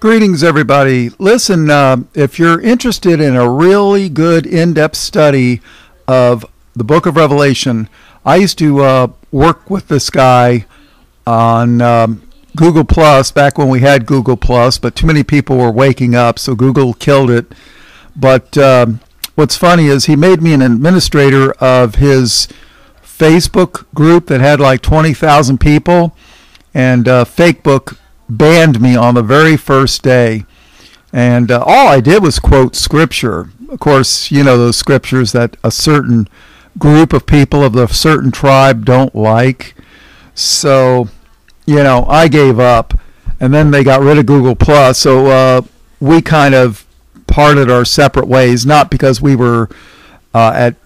Greetings, everybody. Listen, uh, if you're interested in a really good in depth study of the book of Revelation, I used to uh, work with this guy on um, Google Plus back when we had Google Plus, but too many people were waking up, so Google killed it. But um, what's funny is he made me an administrator of his Facebook group that had like 20,000 people, and uh, Fakebook banned me on the very first day. And uh, all I did was quote scripture. Of course, you know those scriptures that a certain group of people of a certain tribe don't like. So, you know, I gave up. And then they got rid of Google Plus. So uh, we kind of parted our separate ways, not because we were uh, at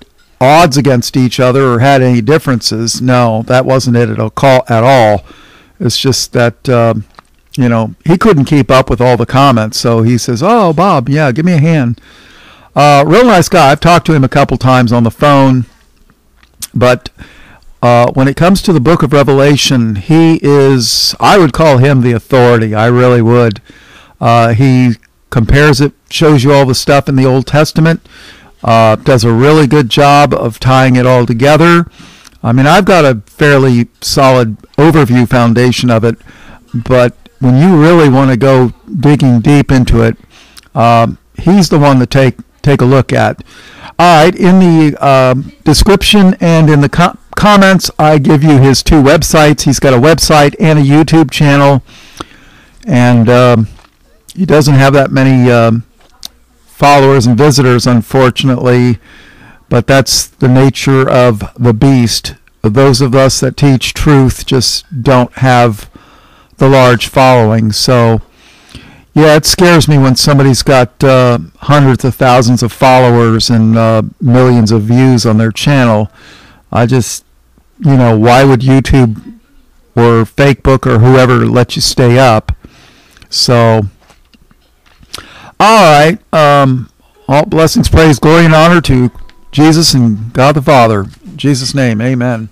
odds against each other or had any differences. No, that wasn't it at all. It's just that um, you know, he couldn't keep up with all the comments. So he says, "Oh, Bob, yeah, give me a hand." Uh, real nice guy. I've talked to him a couple times on the phone, but uh, when it comes to the Book of Revelation, he is. I would call him the authority. I really would. Uh, he compares it, shows you all the stuff in the Old Testament. Uh, does a really good job of tying it all together. I mean, I've got a fairly solid overview foundation of it, but when you really want to go digging deep into it, um, he's the one to take take a look at. All right, in the um, description and in the com- comments, I give you his two websites. He's got a website and a YouTube channel, and um, he doesn't have that many um, followers and visitors, unfortunately. But that's the nature of the beast. Those of us that teach truth just don't have the large following. So, yeah, it scares me when somebody's got uh, hundreds of thousands of followers and uh, millions of views on their channel. I just, you know, why would YouTube or Fakebook or whoever let you stay up? So, all right. Um, all blessings, praise, glory, and honor to Jesus and God the Father. In Jesus' name, amen.